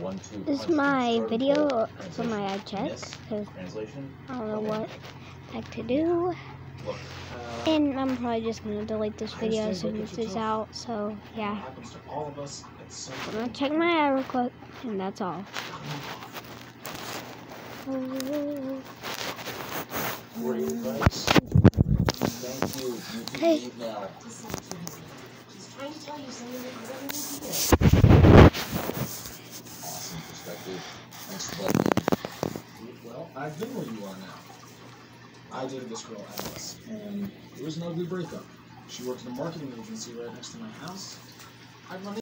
one-two This is my video for my eye check because I don't know Okay. what heck to do. Look, uh, And I'm probably just gonna delete this video understand as what soon as it's out. So yeah, happens to all of us at some I'm gonna check my eye real quick, and that's all. for your advice. Thank you. You can Hey. Perspective. Me. Well, I've been where you are now. I dated this girl, Alice, and it was an ugly breakup. She worked in a marketing agency right next to my house. I'd run